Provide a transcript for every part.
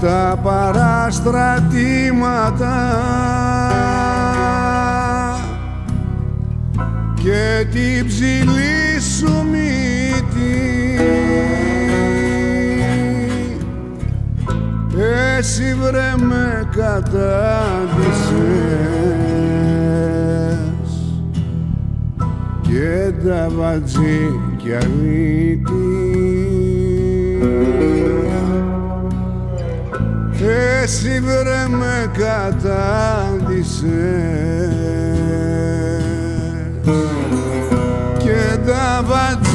τα παραστρατήματα. Και την ψηλή σου μύτη. Εσύ βρε με κατάντησες και τα βατζίκια εσύ βρε με κατάντησες. Και τα βατζίχια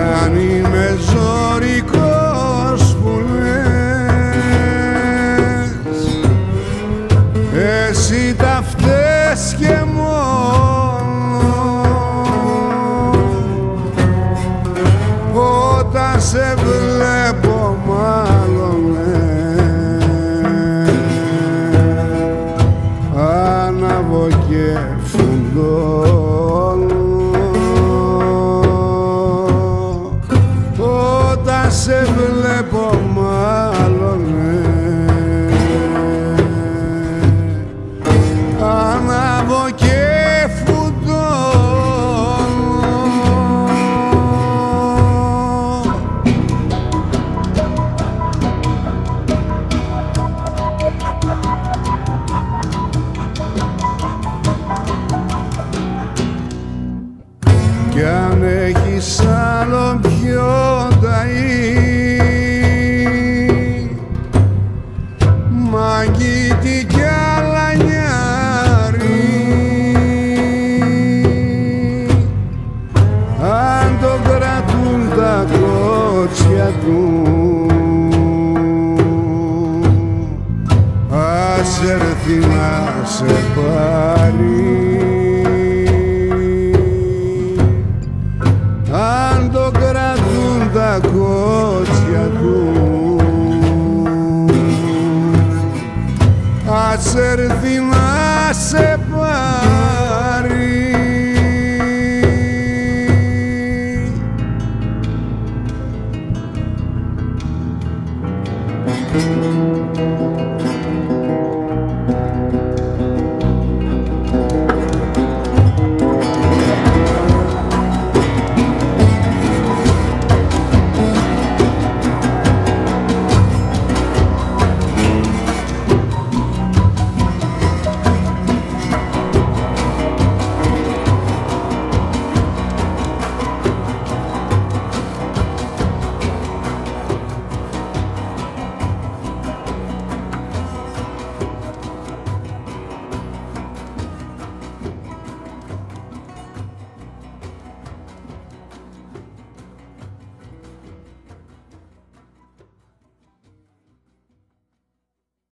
αν είμαι ζωρικός που λες εσύ τα φταίς και μόνο ας έρθει να σε πάρει. Αν το κρατούν τα κότσια τους ας έρθει να σε πάρει